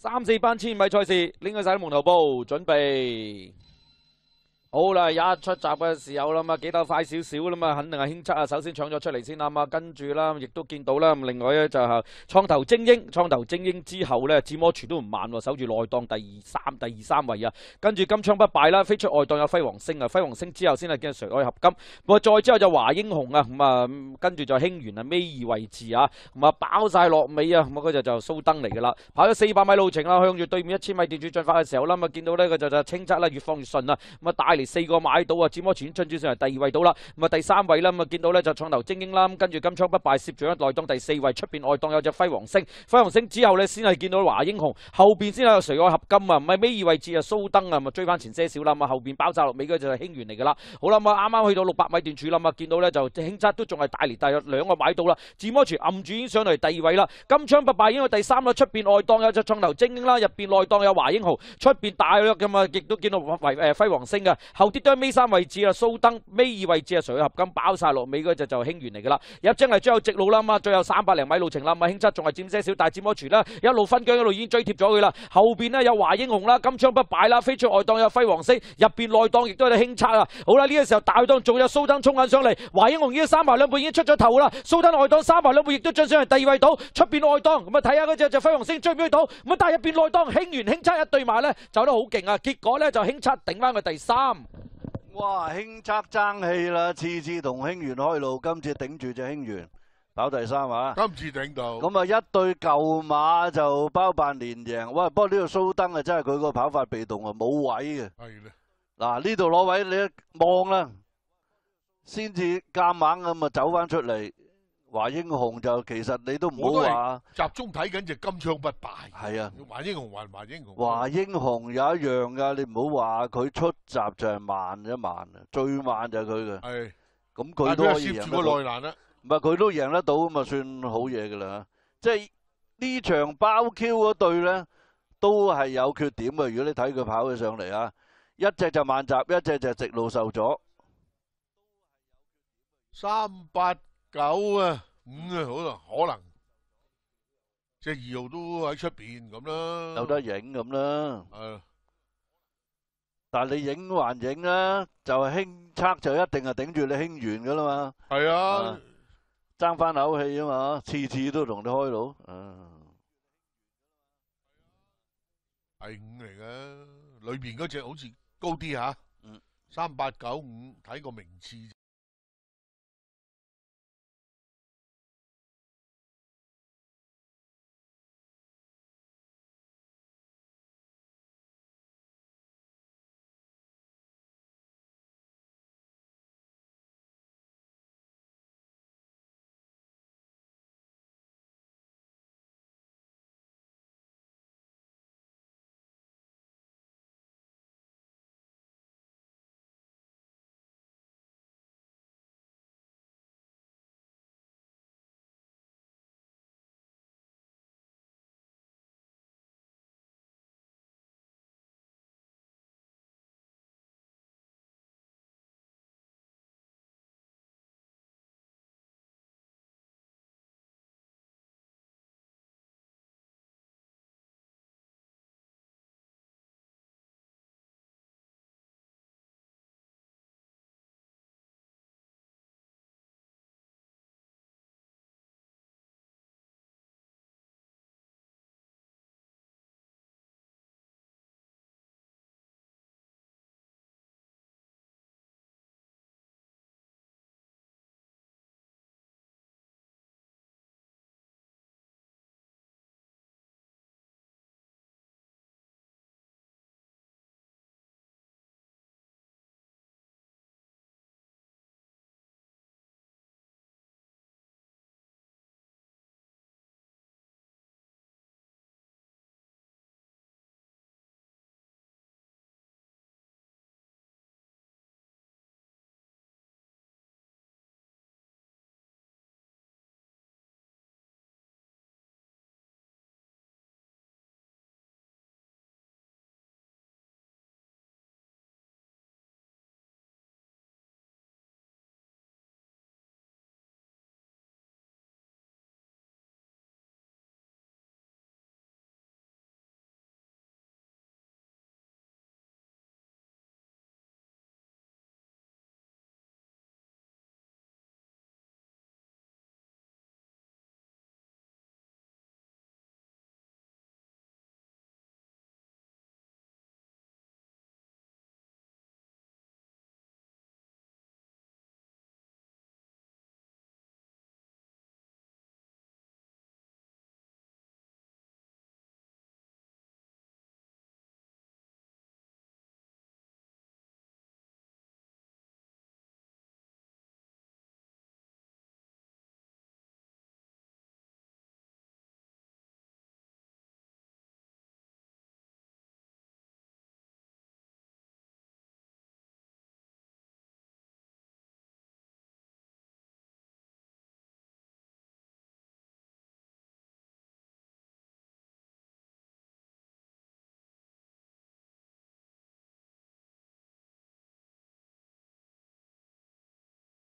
三四班千米赛事拎去晒啲蒙頭布，准备。好啦，一出闸嘅时候啦嘛，幾鬥快少少啦嘛，肯定系轻测啊。首先抢咗出嚟先啦嘛，跟住啦，亦都见到啦。另外咧就系创投精英，创投精英之后咧，自摩全都唔慢，守住内档第二三第二三位啊。跟住金枪不败啦，飞出外档有辉煌星啊，辉煌星之后先系见谁爱合金。咁啊再之后就华英雄啊，咁啊跟住就兴元啊，尾二位置啊，咁啊包晒落尾啊，咁啊嗰就就苏登嚟噶啦，跑咗四百米路程啦，向住对面一千米電柱进发嘅时候啦，咁啊见到呢個就就清测啦，越放越顺啊，咁啊帶。嚟四個買到啊！展摩全進轉上嚟第二位到啦，咁啊第三位啦，咁啊見到咧就創投精英啦，跟住金槍不敗攝住喺內檔第四位，出邊外檔有隻輝煌星，輝煌星之後呢，先係見到華英雄，後邊先係誰愛合金啊，唔係尾二位置啊蘇登啊，咪追翻前些少啦，咁啊後邊包紮落尾嗰就係興源嚟噶啦，好啦，咁啊啱啱去到六百米段處啦，咁啊見到咧就輕質都仲係大連大約兩個買到啦，展摩全暗住已經上嚟第二位啦，金槍不敗已經去第三啦，出邊外檔有隻創投精英啦，入邊內檔有華英雄，出邊大約咁啊亦都見到維誒輝煌星嘅，後跌都係尾三。位置啊，蘇登尾二位置啊，誰合金包晒落尾嗰隻就興元嚟噶啦，入正係最後直路啦嘛，最後三百零米路程啦，嘛輕質仲係佔些少，大佔摩全啦，一路分疆一路已經追貼咗佢啦，後邊呢，有華英雄啦，金槍不敗啦，飛出外檔有輝煌星，入邊內檔亦都係輕測啊，好啦呢、這個時候大檔仲有蘇登衝緊上嚟，華英雄已經三排兩半已經出咗頭啦，蘇登外檔三排兩半亦都進上嚟第二位到，出邊外檔咁啊睇下嗰隻就輝煌星追唔追到，咁啊但係入邊內檔興元輕測一對埋呢，走得好勁啊，結果呢，就輕測頂翻佢第三。哇！輕測爭氣啦，次次同興源開路，今次頂住隻興源跑第三啊！今次頂到咁啊，一對舊馬就包辦連贏。喂，不過呢個蘇登啊，真係佢個跑法被動啊，冇位嘅。係咧，嗱呢度攞位你一望啦，先至夾硬咁啊走翻出嚟。華英雄就其實你都唔好話集中睇緊隻金槍不敗。係啊，華英雄還華英雄。華英雄有一樣噶，你唔好話佢出閘就係慢一慢啊，最慢就係佢嘅。係。咁佢都可以贏得到。個內欄啦。唔係佢都贏得到咁啊，算好嘢噶啦。即係呢場包 Q 嗰隊咧，都係有缺點嘅。如果你睇佢跑起上嚟啊，一隻就慢閘，一隻就直路受阻。三八。九啊，五啊，可能可能，即係二號都喺出邊咁啦，有得影咁啦。係，但係你影還影啦，就輕測就一定係頂住你興元噶啦嘛。係啊，爭翻口氣啊嘛，次次都同你開路。啊，係五嚟嘅，裏邊嗰隻好似高啲吓。嗯，三八九五睇個名次。